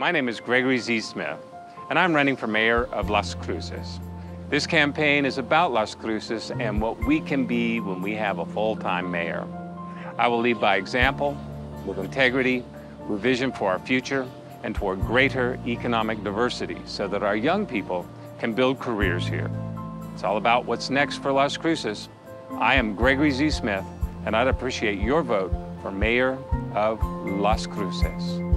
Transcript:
My name is Gregory Z. Smith, and I'm running for mayor of Las Cruces. This campaign is about Las Cruces and what we can be when we have a full-time mayor. I will lead by example, with integrity, with vision for our future, and toward greater economic diversity so that our young people can build careers here. It's all about what's next for Las Cruces. I am Gregory Z. Smith, and I'd appreciate your vote for mayor of Las Cruces.